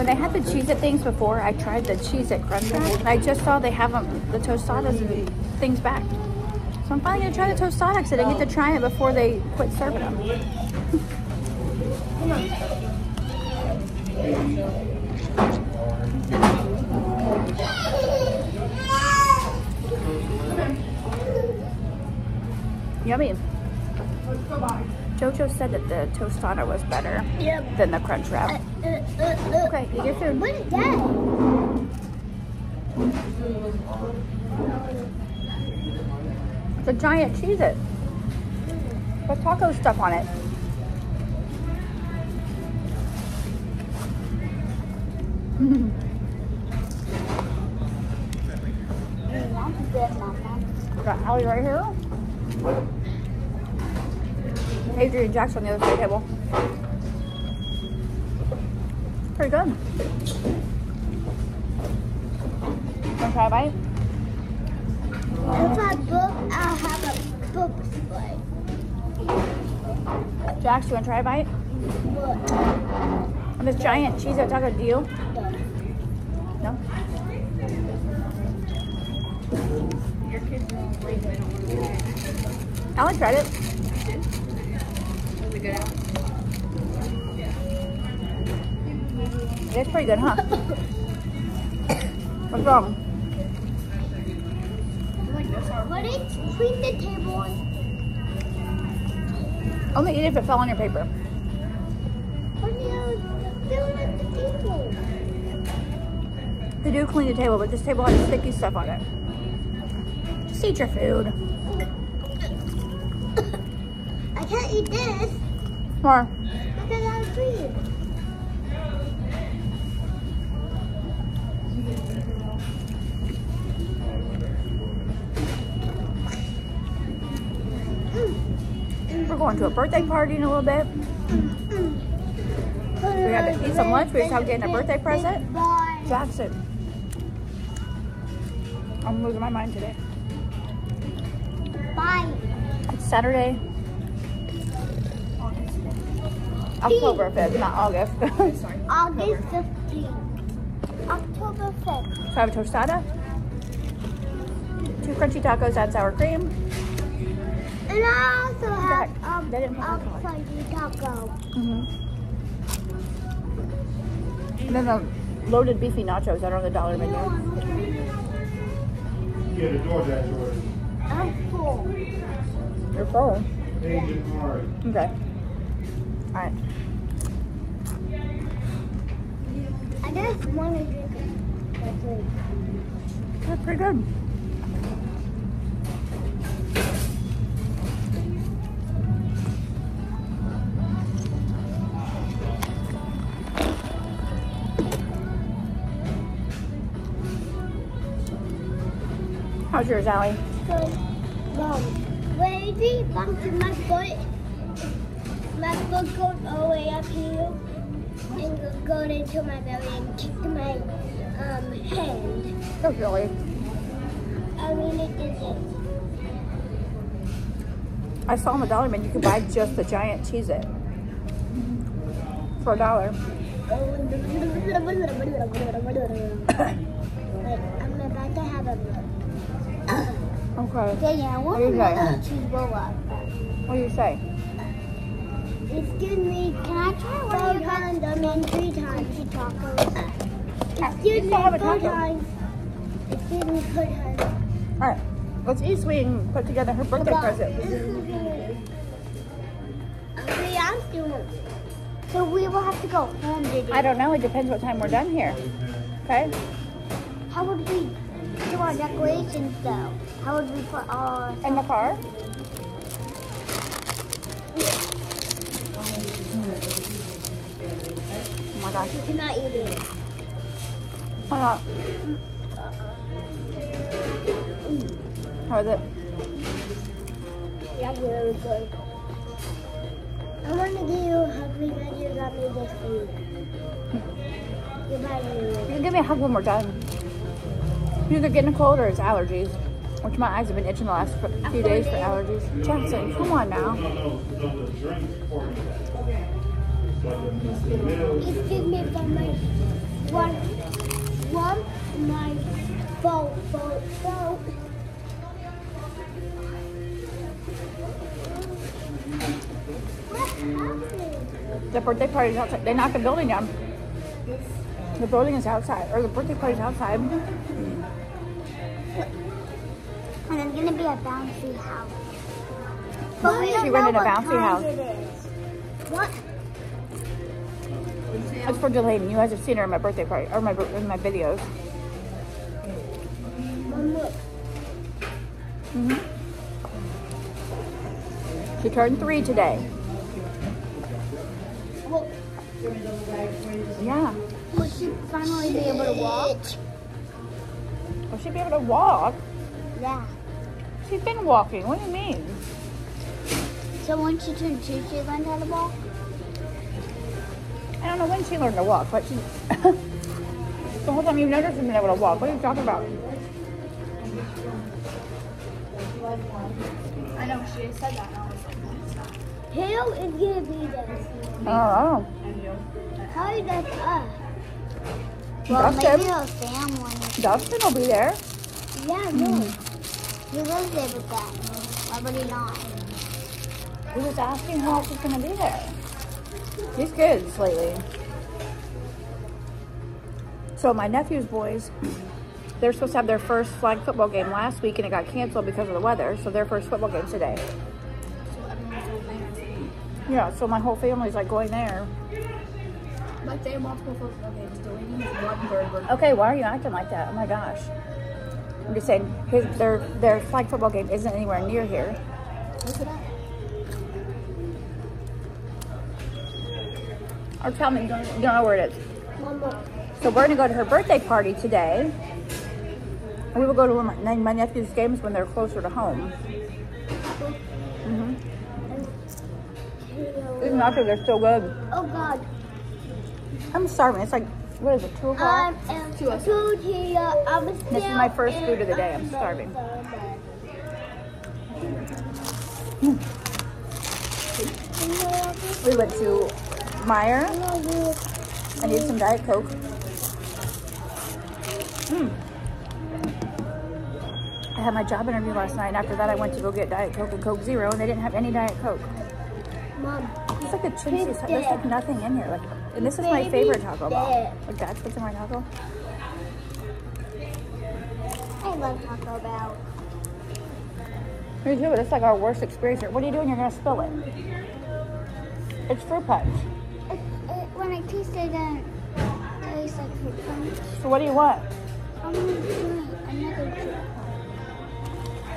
When they had the Cheez-It things before, I tried the Cheez-It Crunch I just saw they have them, the tostadas and things back. So I'm finally gonna try the tostada because I didn't get to try it before they quit serving them. Yummy. Jojo said that the tostada was better Yep. than the crunch wrap. Uh, uh, uh. Okay, eat your food. What is that? It's a giant Cheez-It. With taco stuff on it. Got Allie right here. Adri and Jackson on the other side of the table. Pretty good. Wanna try a bite? If I book, I'll have a book display. Jax, you wanna try a bite? On this giant Cheez-It taco deal? uh, No? Alan tried it. It's pretty good, huh? What's wrong? What What is clean the table and Only eat it if it fell on your paper. what are you doing at the table? They do clean the table, but this table has sticky stuff on it. Just eat your food. I can't eat this More. because I'm free. We're going to a birthday party in a little bit. Mm-hmm. We have to eat some lunch. We just getting a birthday present. Jackson. I'm losing my mind today. Bye. It's Saturday. October 5th, not August. so August 15th. October 5th. I have a tostada, two crunchy tacos, add sour cream. And I also have um, They didn't put a that crunchy taco. hmm And then the loaded beefy nachos that are on the dollar menu. Get a DoorDash order. I'm full. You're full. Agent Okay. All right. I just want to drink it. That's pretty good. How's yours, Allie? So, um, baby, bouncing my foot. My foot goes all the way up here and go- go into my belly and kick my um, hand. Oh, really? I really did it. I saw on the dollar menu you could buy just the giant Cheez-It for a dollar. Wait, I'm about to have a Okay. Yeah, yeah, I want another cheese roll up. What do you say? Excuse me, can I try times? I mean, three times. Excuse me, still have a four times. Excuse me, times. All right. Let's eat sweet and put together her birthday present. Okay, I'm still. So we will have to go home today. I don't know. It depends what time we're done here. Okay. How would we do our decorations though? How would we put our? In the car. My gosh. You cannot eat it. Why not? How is it? Yeah, really good. I want to give you a hug because you got me this food. Goodbye, You you. can give me a hug when we're done. You're either getting a cold or it's allergies. Which my eyes have been itching the last f- few days for allergies. Jackson, come on now. Me my one, one, my boat, boat, boat. The birthday party's outside. They knocked the building down. The building is outside, or the birthday party's outside. And it's gonna be a bouncy house. But we She know rented a bouncy house. is. What? It's for Delaney. You guys have seen her in my birthday party, or my in my videos. Mom, look. hmm She turned three today. Yeah. Will she finally be able to walk? Will she be able to walk? Yeah. She's been walking. What do you mean? So once she turns two, she learned how to walk? I don't know when she learned to walk, but she. the whole time you've never been able to walk. What are you talking about? I know she said that. And I was like, Who is gonna be there? Oh, and you. How is that uh, us? Well, Dustin. maybe her family. Dustin will be there. Yeah, no. Hmm. He lives there with that. Why would he not? He was asking who else was going to be there. These good lately. So my nephew's boys, they're supposed to have their first flag football game last week, and it got canceled because of the weather. So their first football game today. So everyone's going there. Yeah. So my whole family's like going there. Like they have multiple football games. Delaney has one bird bird. Okay, why are you acting like that? Oh my gosh. I'm just saying, his their their flag football game isn't anywhere near here. Or tell me, you don't, you don't know where it is. Mama. So we're gonna go to her birthday party today. We will go to my, my nephew's games when they're closer to home. hmm These nachos are so good. Oh God. I'm starving. It's like, what is it, 2 o'clock? I'm in food here. I'm This is my first food of the day. I'm starving. We went to Meijer. I need some Diet Coke. Mm. I had my job interview last night. and After that, I went to go get Diet Coke and Coke Zero, and they didn't have any Diet Coke. Mom. It's like a chintzy. There's like nothing in here. Like, and this is my favorite Taco Bell. Like that's what's in my taco. I love Taco Bell. Me too. It's like our worst experience. here. What are you doing? You're gonna spill it. It's fruit punch. When I taste it, it tastes like fruit punch. So what do you want? I'm gonna another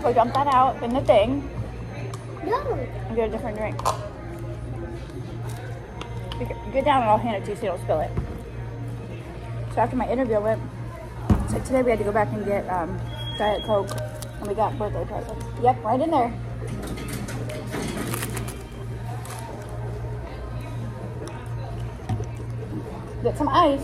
So dump that out in the thing No. and get a different drink. Get- Get down and I'll hand it to you so you don't spill it. So after my interview, I went. So today we had to go back and get um, Diet Coke, and we got birthday presents. Yep, right in there. Get some ice.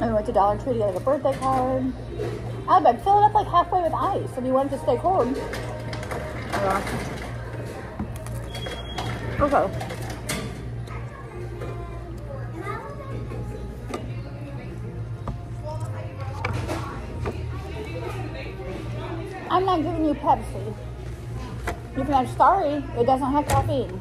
And we went to Dollar Tree to get like a birthday card. I've been filling up like halfway with ice if you wanted to stay cold. Yeah. Okay. I'm not giving you Pepsi. You can have sorry, it doesn't have caffeine.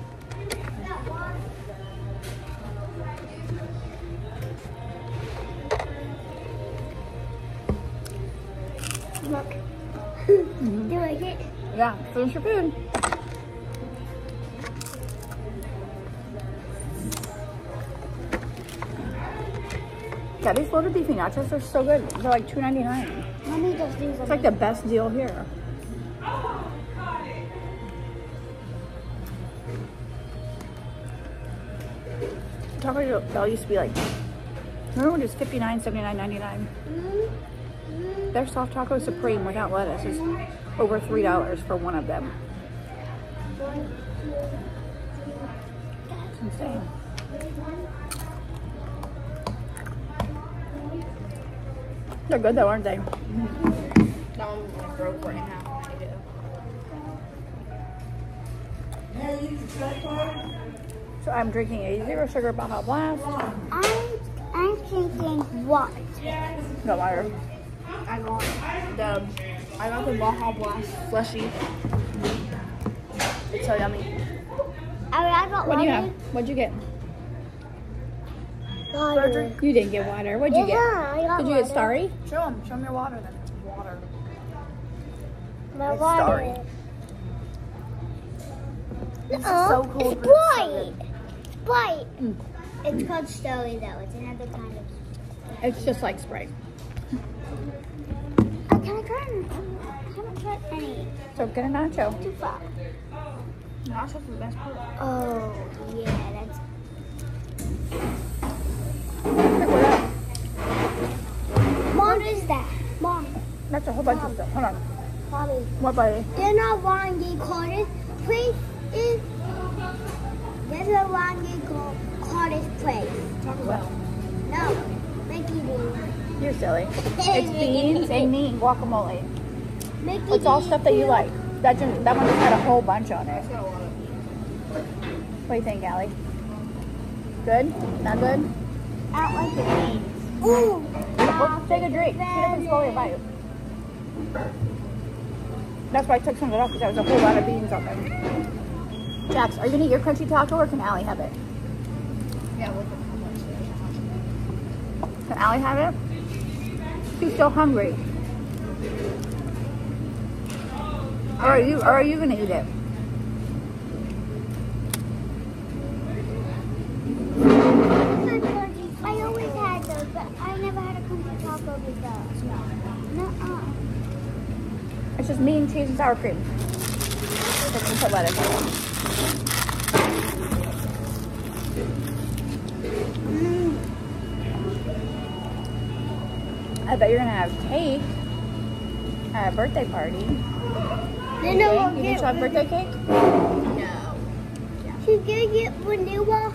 Yeah, finish your food. Yeah, these loaded beefy nachos are so good. They're like $2.99. Mommy does these. It's like the best deal here. Taco Bell used to be like, remember when it was 59 79 99 Their soft taco supreme without lettuce is over $3 for one of them. It's insane. They're good though, aren't they? That one like, broke right in half when I ate it. So I'm drinking a zero sugar Baja Blast. I'm, I'm drinking what? No matter. I got the I got the Baja Blast slushy. It's so yummy. I, I got What do you have? What'd you get? Water. You didn't get water. What'd you Yeah, get? I got Did you get water. Starry? Show them. Show them your water then. Water. My It's water. Starry. This is Uh-uh. so cool. It's but it's bright. Bright. Mm. It's called Starry though. It's another kind of. It's just like Sprite. Oh, I try it? I haven't tried any. So get a nacho. Too far. Nachos the best part. Oh, yeah, that's. Pick one up. Mom, what is that? Mom, That's a whole bunch of stuff. Hold on. mommy. What, buddy? They're not wangy quarters. Please, is. There's a wangy quarters place. Well, No, Mickey D's. You're silly. It's beans and meat and guacamole. Mickey It's all stuff that you like. That just, that one just had a whole bunch on it. It's got a lot of What do you think, Allie? Good? Not good? I don't like the beans. Ooh. Well, take a drink. Doesn't slowly bite. That's why I took some of it off because there was a whole lot of beans on there. Jax, are you gonna eat your crunchy taco or can Allie have it? Yeah, the Can Allie have it? She's still hungry. Or are you or are you gonna eat it? I always had those, but I never had a country taco before. Nuh-uh. It's just meat and cheese and sour cream. Put some put lettuce I bet you're gonna have cake at a birthday party. Then I Okay? You think get she'll have birthday cake? No. She's gonna get vanilla.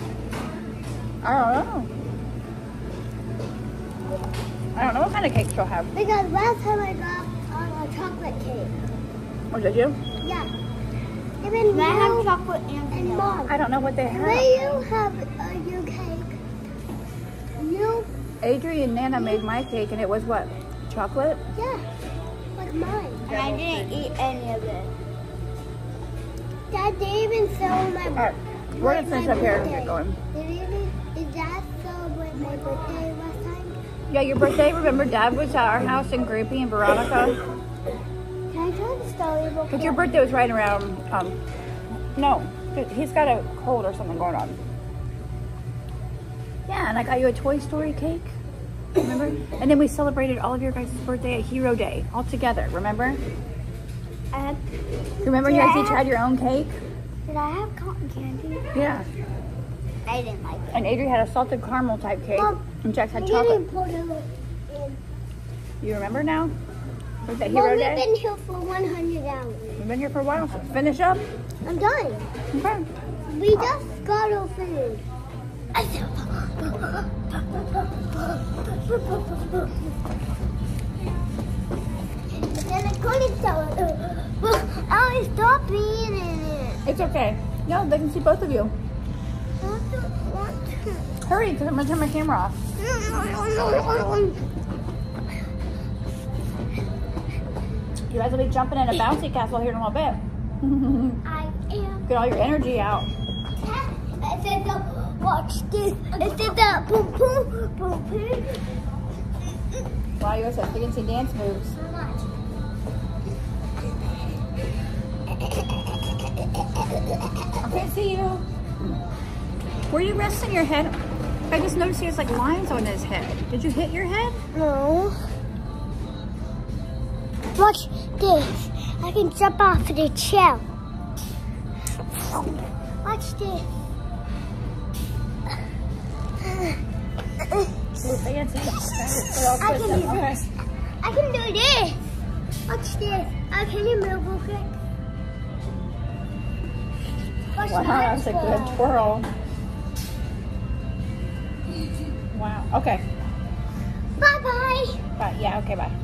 I don't know. I don't know what kind of cake she'll have. Because last time I got uh, a chocolate cake. Or did you? Yeah. Even I have chocolate and and mom. I don't know what they Will have. you have a new cake? You? Adri and Nana made my cake and it was what? Chocolate? Yeah. Like mine. And I didn't eat any of it. Dad didn't even celebrate my Alright, we're gonna finish up here and get going. Did, he even, did Dad celebrate my birthday last time? Yeah, your birthday, remember Dad was at our house and Grampy and Veronica? Can I try the story book? Because your birthday was right around, um, no, he's got a cold or something going on. Yeah, and I got you a Toy Story cake, remember? And then we celebrated all of your guys' birthday at Hero Day, all together, remember? I have, Remember you guys each had your own cake? did I have cotton candy? Yeah. I didn't like it. And Adri had a salted caramel type cake, Mom, and Jax had chocolate. didn't put in. You remember now? Was that Mom, Hero we've Day? been here for 100 hours. We've been here for a while, so finish up. I'm done. Okay. We just got our food. Then I couldn't tell it. I stop eating it. It's okay. No, they can see both of you. I don't want to. Hurry, because I'm going to turn my camera off. You guys will be jumping in a bouncy castle here in a little bit. I am. Get all your energy out. I said the watch this. I said the boom boom boom boom. Wow, you guys have fancy dance moves. I can't see you. Were you resting your head? I just noticed he has like lines on his head. Did you hit your head? No. Watch this. I can jump off the chair. Watch this. I can do this. I can do this. Watch this. Uh, can you move real quick? Watch Wow, that's a good twirl. Wow. Okay. Bye bye. Bye. Yeah. Okay. Bye.